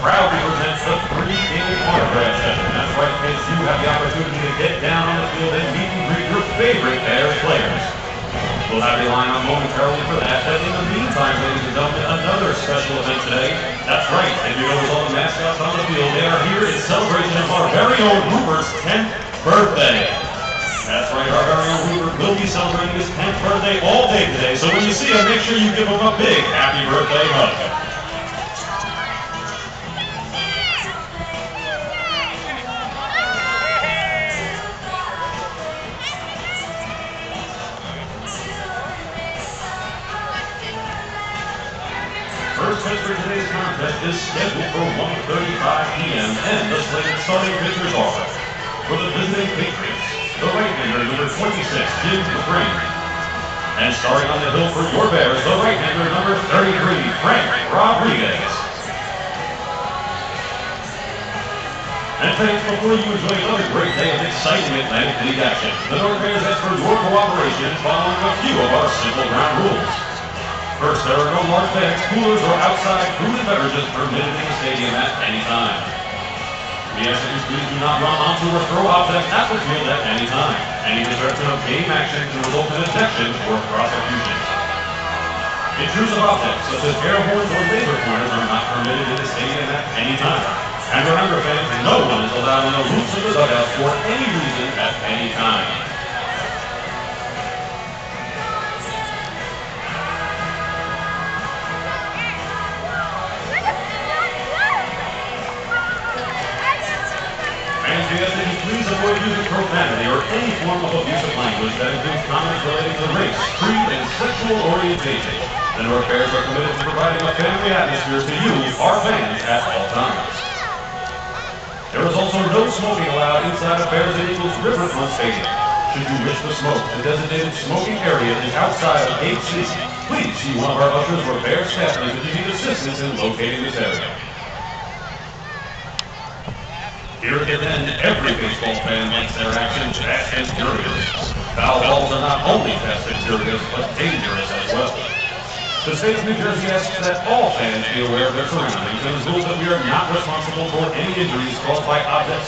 proudly presents the three Daily Autograph Session. That's right, kids, you have the opportunity to get down on the field and meet and greet your favorite Bears players. We'll have you line up momentarily for that, but in the meantime, ladies and gentlemen, another special event today. That's right, and you notice all the mascots on the field, they are here in celebration of our very own Hoover's 10th birthday. That's right, our very own Hoover will be celebrating his 10th birthday all day today, so when you see him, make sure you give him a big happy birthday hug. Pitch for today's contest is scheduled for 1.35 p.m. and the slated starting pitchers are for the visiting Patriots, the right-hander number 26, Jim Dufresne. And starting on the hill for your Bears, the right-hander number 33, Frank Rodriguez. And fans, before you enjoy another great day of exciting Atlantic League action, the Newark Bears ask for your cooperation following a few of our simple ground rules. First, there are no large bags, coolers, or outside food and beverages permitted in the stadium at any time. We ask that you please do not run onto or throw objects at the field at any time. Any disruption of game action can result in ejection or prosecution. Intrusive objects such as air horns or laser pointers are not permitted in the stadium at any time. And remember, fans, no one is allowed in the roots of the dugout for any reason at any time. Please profanity or any form of abusive language that includes comments relating to race, creed, and sexual orientation. The Newark Bears are committed to providing a family atmosphere to you, our fans, at all times. There is also no smoking allowed inside of Bears and Eagles Riverfront Stadium. Should you wish to smoke, the designated smoking area is outside of Gate C. Please see one of our ushers or Bears staff members if you need assistance in locating this area. Here again, then, every baseball fan likes their action fast and furious. Foul balls are not only fast and furious, but dangerous as well. The state of New Jersey asks that all fans be aware of their surroundings and rules that we are not responsible for any injuries caused by objects